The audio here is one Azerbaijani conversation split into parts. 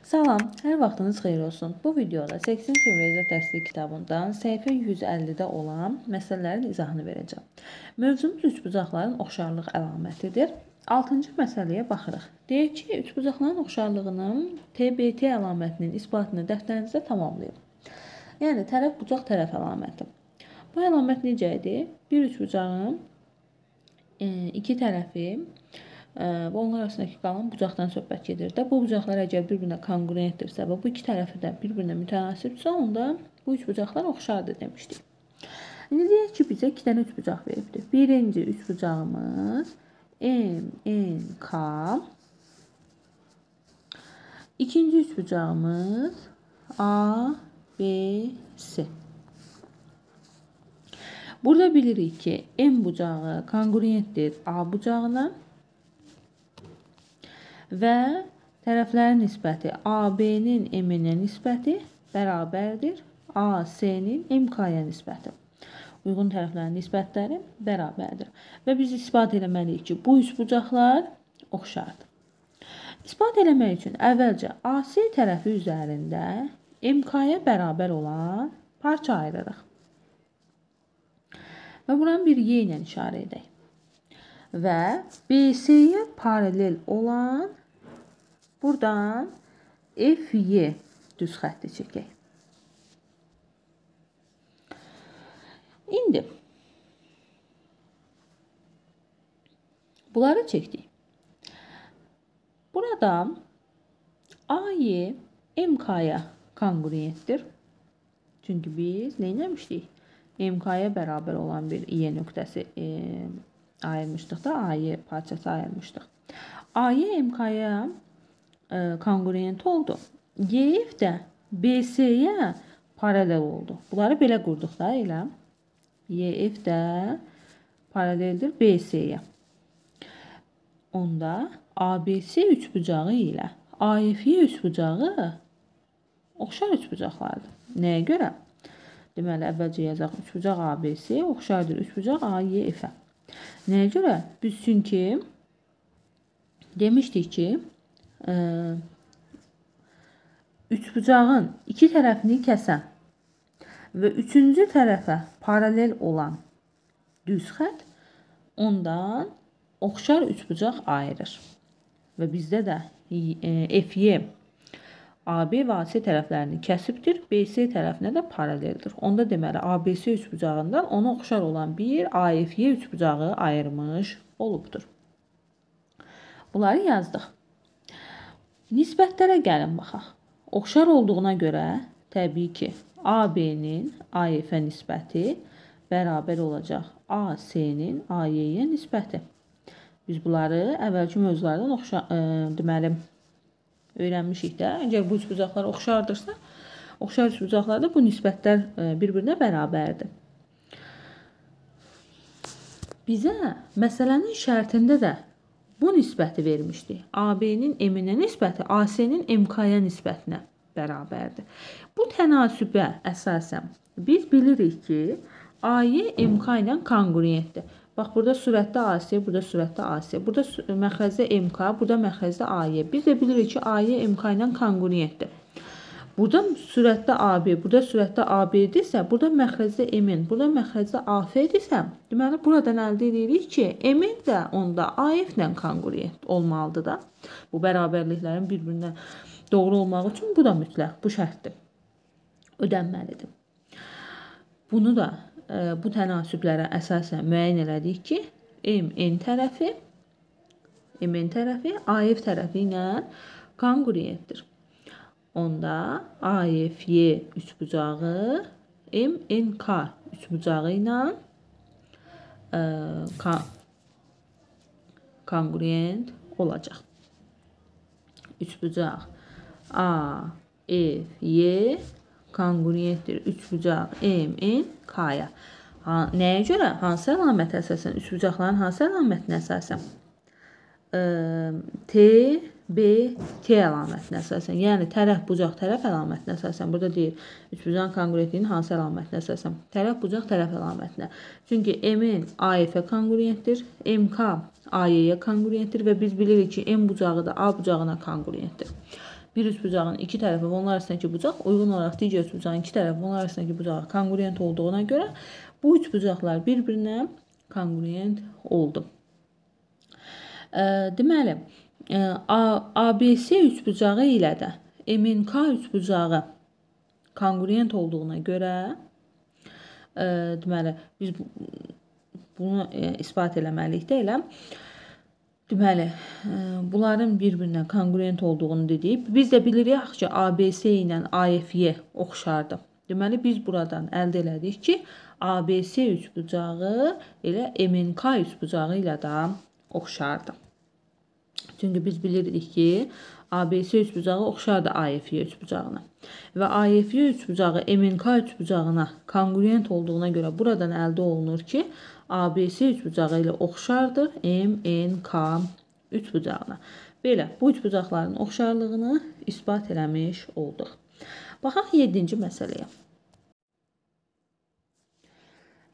Salam, hər vaxtınız xeyir olsun. Bu videoda 80 Riyaziyyat dərsi kitabından səhifə 150-də olan məsələlərin izahını verəcəm. Mövzumuz üçbucaqların oxşarlıq əlamətidir. 6-cı məsələyə baxırıq. Deyək ki, üçbucaqların oxşarlığının TBT əlamətinin isbatını dəftərinizdə tamamlayın. Yəni tərəf bucaq tərəf əlaməti. Bu əlamət necə idi? Bir üçbucağın e, iki tərəfi və onlar arasındakı qalan bucaqdan söhbət gedir də. Bu bucaqlar əgər bir-birinə konqruentdirsə və bu iki tərəfi də bir-birinə mütənasibdirsə, onda bu üç bucaqlar oxşardır demişdik. İndi deyək ki, bizə 2 dənə üç bucaq veribdir. Birinci üç bucağımız M, N, K. İkinci üç bucağımız A, B, S. Burada bilirik ki, M bucağı konqruentdir A bucağına və tərəflərin nisbəti AB-nin M-nə nisbəti bərabərdir AC-nin MK-ya nisbəti. Uyğun tərəflərin nisbətləri bərabərdir. Və biz isbat etməliyik ki, bu üçbucaqlar oxşardır. İsbat eləmək üçün əvvəlcə AC tərəfi üzərində MK-ya bərabər olan parça ayırırıq. Və buranı bir Y ilə işarə edək. Və BC-yə paralel olan Buradan FY düz xətti çəkək. İndi bunları çəkdik. Burada AY MK-ya konqruentdir. Çünki biz nə etmişdik? MK-ya bərabər olan bir Y nöqtəsi e, ayırmışdıq da, AY parçası ayırmışdıq. AY MK-ya konqruent oldu. YF də BC-yə paralel oldu. Bunları belə qurduq da elə. YF də paraleldir BC-yə. Onda ABC üçbucağı ilə AF-y üçbucağı oxşar üçbucaqlardır. Nəyə görə? Deməli, əvvəlcə yazaq üçbucaq ABC oxşardır üçbucaq AYF-ə. Nəyə görə? Biz çünki demişdik ki, üçbucağın iki tərəfini kəsən və üçüncü tərəfə paralel olan düz xətt ondan oxşar üçbucaq ayırır. Və bizdə də e, FY AB və AC tərəflərini kəsibdir, BC tərəfinə də paraleldir. Onda deməli ABC üçbucağından ona oxşar olan bir AFY üçbucağı ayırmış olubdur. Bunları yazdıq. Nisbətlərə gəlin baxaq. Oxşar olduğuna görə təbii ki, AB-nin AF-ə nisbəti bərabər olacaq AC-nin AY-yə nisbəti. Biz bunları əvvəlki mövzulardan oxşa ə, e, deməli öyrənmişik də. Əgər bu üçbucaqlar oxşardırsa, oxşar üçbucaqlarda bu nisbətlər e, bir-birinə bərabərdir. Bizə məsələnin şərtində də bu nisbəti vermişdi. AB-nin M-nə nisbəti AC-nin MK-ya nisbətinə bərabərdir. Bu tənasübə əsasən biz bilirik ki, AY MK ilə konqruentdir. Bax burada surətdə AC, burada surətdə AC, burada məxrəcdə MK, burada məxrəcdə AY. Biz də bilirik ki, AY MK ilə konqruentdir. Burada sürətdə AB, burada sürətdə AB-dirsə, burada məxrəcdə MN, burada məxrəcdə AF-dirsə, deməli buradan əldə edirik ki, MN də onda AF-lə konqruent olmalıdır da. Bu bərabərliklərin bir-birinə doğru olmaq üçün bu da mütləq, bu şərtdir. Ödənməlidir. Bunu da e, bu tənasüblərə əsasən müəyyən elədik ki, MN tərəfi MN tərəfi AF tərəfi ilə konqruentdir. Onda AFY üçbucağı MNK üçbucağı ilə ə, kon konqruent olacaq. Üçbucaq A, F, Y konqruentdir. Üçbucaq M, N, K-ya. Ha, nəyə görə? Hansı əlamətə əsasən? Üçbucaqların hansı əlamətinə əsasən? Ə, T, B, T əlamətinə əsasən, yəni tərəf bucaq tərəf əlamətinə əsasən. Burada deyir, üçbucağın konqruentliyinin hansı əlamətinə əsasən? Tərəf bucaq tərəf əlamətinə. Çünki M-in AF-ə konqruentdir, MK AY-yə konqruentdir və biz bilirik ki, M bucağı da A bucağına konqruentdir. bir üçbucağın iki tərəfi və onlar arasındakı bucaq uyğun olaraq digər üçbucağın iki tərəfi və onlar arasındakı bucağa konqruent olduğuna görə bu üçbucaqlar bir-birinə konqruent oldu. E, deməli, ABC üçbucağı ilə də MNK üçbucağı konqruent olduğuna görə e, deməli biz bunu e, isbat eləməliyik də elə. Deməli, e, bunların bir-birinə konqruent olduğunu dedik. Biz də bilirik ki, ABC ilə AFY oxşardır. Deməli, biz buradan əldə elədik ki, ABC üçbucağı elə MNK üçbucağı ilə də oxşardır. Çünki biz bilirdik ki, ABC üçbucağı oxşardır AFY üçbucağına. Və AFY üçbucağı MNK üçbucağına konqruent olduğuna görə buradan əldə olunur ki, ABC üçbucağı ilə oxşardır MNK üçbucağına. Belə, bu üçbucaqların oxşarlığını isbat eləmiş olduq. Baxaq 7-ci məsələyə.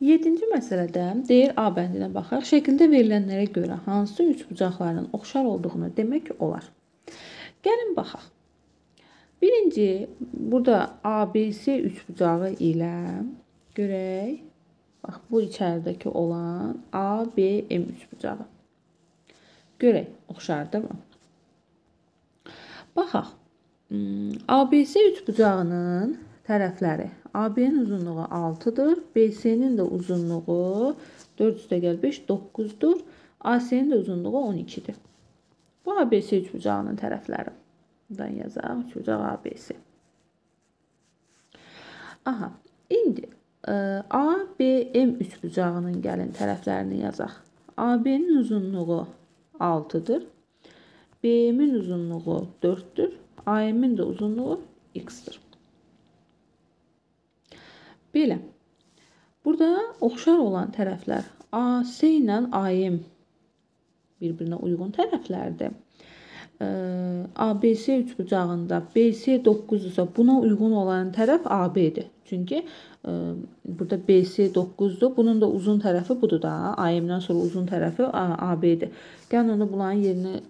7-ci məsələdə deyir A bəndinə baxaq. Şəkildə verilənlərə görə hansı üçbucaqların oxşar olduğunu demək olar. Gəlin baxaq. Birinci, burada ABC üçbucağı ilə görək. Bax, bu içəridəki olan ABM üçbucağı. Görək, oxşardırmı? Baxaq. Hmm, ABC üçbucağının tərəfləri AB-nin uzunluğu 6-dır, BC-nin də uzunluğu 4 üstə gəl 5 9-dur, AC-nin də uzunluğu 12-dir. Bu ABC üçbucağının tərəfləri. Buradan yazaq. Üçbucaq ABC. Aha. İndi e, ABM üçbucağının gəlin tərəflərini yazaq. AB-nin uzunluğu 6-dır. BM-in uzunluğu 4-dür. AM-in də uzunluğu x-dir. Belə. Burada oxşar olan tərəflər AC ilə AM bir-birinə uyğun tərəflərdir. ABC üçbucağında BC 9-dursa buna uyğun olan tərəf AB-dir. Çünki burada BC 9-dur. Bunun da uzun tərəfi budur da. AM-dən sonra uzun tərəfi AB-dir. Gəlin onda bunların yerini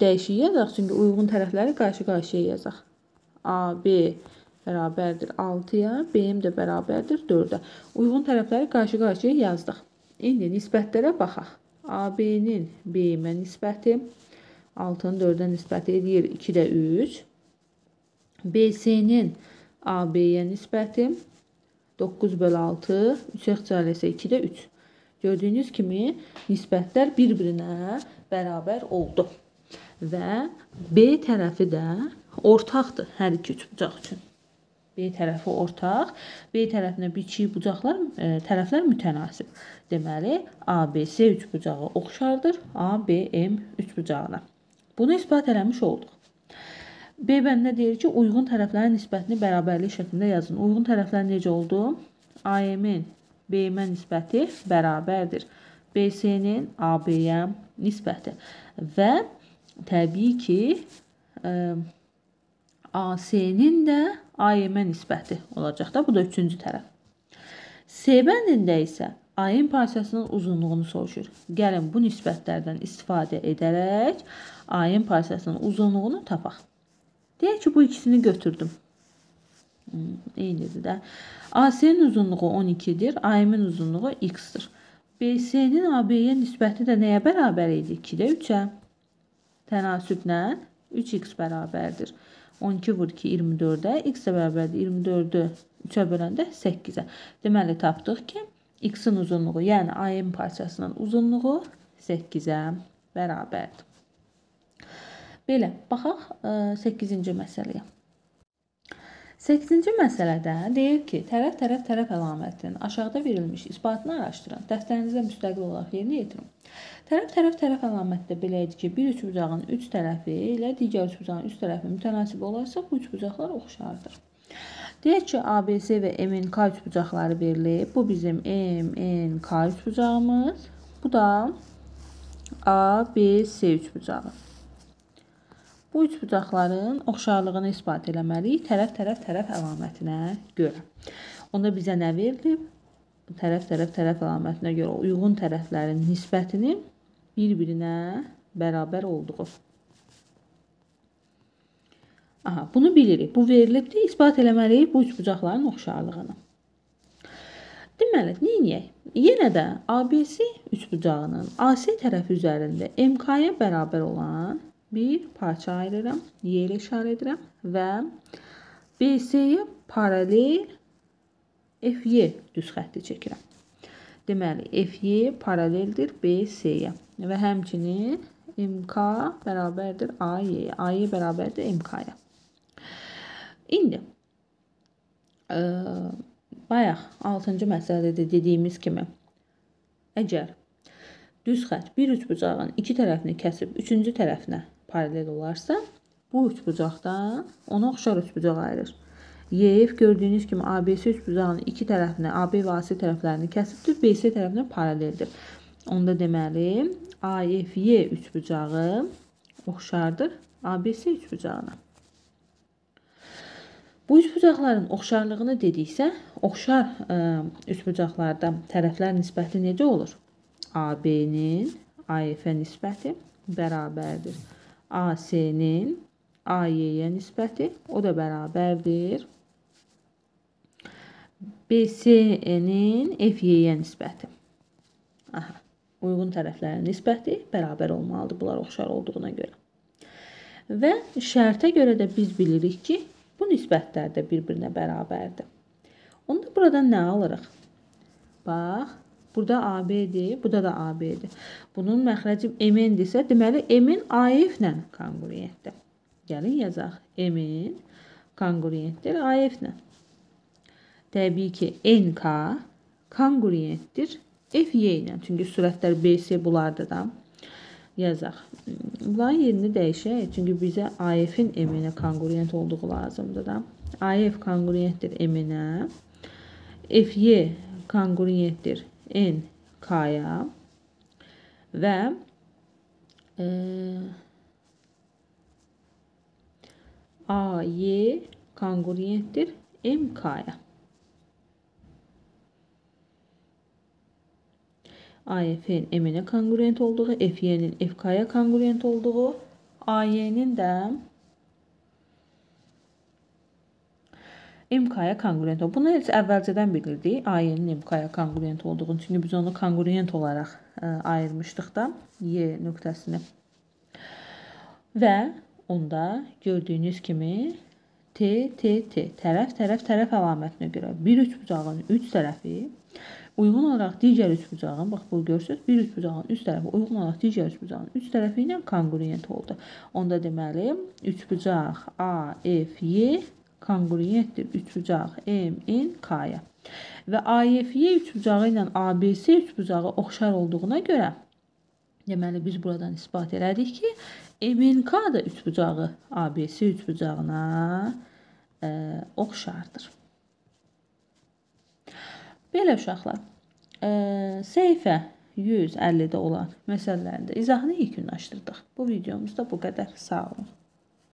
dəyişik yazaq. Çünki uyğun tərəfləri qarşı-qarşıya yazaq. AB bərabərdir 6-ya, BM də bərabərdir 4-ə. Uyğun tərəfləri qarşı-qarşıya yazdıq. İndi nisbətlərə baxaq. AB-nin BM-ə nisbəti 6-nın 4-ə nisbəti edir 2-də 3. BC-nin AB-yə nisbəti 9 bölü 6, 3 ixtisarlı isə 2-də 3. Gördüyünüz kimi nisbətlər bir-birinə bərabər oldu. Və B tərəfi də ortaqdır hər iki üçbucaq üçün. B tərəfi ortaq, B tərəfinə biçik bucaqlar, e, tərəflər mütənasib. Deməli, ABC üçbucağı oxşardır ABM üçbucağına. Bunu isbat eləmiş olduq. B bəndində deyir ki, uyğun tərəflərin nisbətini bərabərlik şəklində yazın. Uyğun tərəflər necə oldu? AM-in BM-ə nisbəti bərabərdir. BC-nin AB-yə nisbəti. Və təbii ki, ə, AC-nin də AM-ə nisbəti olacaq da. Bu da üçüncü tərəf. C bəndində isə ayın parçasının uzunluğunu soruşur. Gəlin bu nisbətlərdən istifadə edərək ayın parçasının uzunluğunu tapaq. Deyək ki, bu ikisini götürdüm. Hmm, eynidir də. AC-nin uzunluğu 12-dir, AM-in uzunluğu x-dir. BC-nin AB-yə nisbəti də nəyə bərabər idi? 2-də 3-ə. Tənasüblə 3x bərabərdir. 12 vur 2 24-ə, x də bərabərdir 24-ü 3-ə böləndə 8-ə. Deməli tapdıq ki, x-in uzunluğu, yəni AM parçasının uzunluğu 8-ə bərabərdir. Belə, baxaq 8-ci məsələyə. 8-ci məsələdə deyir ki, tərəf tərəf tərəf əlamətinin aşağıda verilmiş isbatını araşdırın. Dəftərinizdə müstəqil olaraq yerinə yetirin. Tərəf tərəf tərəf əlaməti də belə idi ki, bir üçbucağın üç tərəfi ilə digər üçbucağın üst tərəfi mütənasib olarsa, bu üçbucaqlar oxşardır. Deyək ki, ABC və MNK üçbucaqları verilib. Bu bizim MNK üçbucağımız. Bu da ABC üçbucağı. Bu üçbucaqların oxşarlığını isbat eləməliyik tərəf-tərəf-tərəf əlamətinə görə. Onda bizə nə verilib? Tərəf-tərəf-tərəf əlamətinə görə uyğun tərəflərin nisbətinin bir-birinə bərabər olduğu. Aha, bunu bilirik. Bu verilibdir. İsbat eləməliyik bu üçbucaqların oxşarlığını. Deməli, neyniyək? Yenə də ABC üçbucağının AC tərəfi üzərində MK-ya bərabər olan bir parça ayırıram, Y ilə işarə edirəm və BC-yə paralel FY düz xətti çəkirəm. Deməli, FY paraleldir BC-yə və həmçinin MK bərabərdir AY-yə, AY bərabərdir MK-ya. İndi ə, bayaq 6-cı məsələdə dediyimiz kimi əgər düz xətt bir üçbucağın iki tərəfini kəsib üçüncü tərəfinə paralel olarsa, bu üçbucaqdan ona oxşar üçbucaq ayırır. YF gördüyünüz kimi ABC üçbucağının iki tərəfini, AB və AC tərəflərini kəsibdir, BC tərəfinə paraleldir. Onda deməli, AFY üçbucağı oxşardır ABC üçbucağına. Bu üçbucaqların oxşarlığını dediksə, oxşar ə, üçbucaqlarda tərəflər nisbəti necə olur? AB-nin AF-ə nisbəti bərabərdir. AC-nin AY-yə nisbəti, o da bərabərdir. BC-nin FY-yə nisbəti. Aha, uyğun tərəflərin nisbəti bərabər olmalıdır bunlar oxşar olduğuna görə. Və şərtə görə də biz bilirik ki, Bu nisbətlər də bir-birinə bərabərdir. Onda buradan nə alırıq? Bax, burada AB-dir, burada da AB-dir. Bunun məxrəci MN-dirsə, deməli MN AF-lə konqruentdir. Gəlin yazaq. MN konqruentdir AF-lə. Təbii ki, NK konqruentdir FY ilə. Çünki sürətlər BC bunlardır da yazaq. Bunların yerini dəyişək. Çünki bizə AF-in M-nə konqruent olduğu lazımdır da. AF konqruentdir M-nə. FY konqruentdir N K-ya və e, AY konqruentdir MK-ya. AF-in M-nə konqruent olduğu, FY-nin FK-ya konqruent olduğu, AY-nin də MK-ya konqruent olduğu. Bunu heç əvvəlcədən bilirdik. AY-nin MK-ya konqruent olduğunu. Çünki biz onu konqruent olaraq ə, ayırmışdıq da Y nöqtəsini. Və onda gördüyünüz kimi T, T, T tərəf, tərəf, tərəf əlamətinə görə bir üçbucağın üç tərəfi uyğun olaraq digər üçbucağın, bax bu görürsüz, bir üçbucağın üst tərəfi uyğun olaraq digər üçbucağın üst tərəfi ilə konqruent oldu. Onda deməli, üçbucaq AFY konqruentdir üçbucaq MNK-ya. Və AFY üçbucağı ilə ABC üçbucağı oxşar olduğuna görə deməli biz buradan isbat elədik ki, MNK da üçbucağı ABC üçbucağına ə, oxşardır. Belə uşaqlar, ə, səhifə 150-də olan məsələlərin də izahını yekunlaşdırdıq. Bu videomuzda bu qədər. Sağ olun.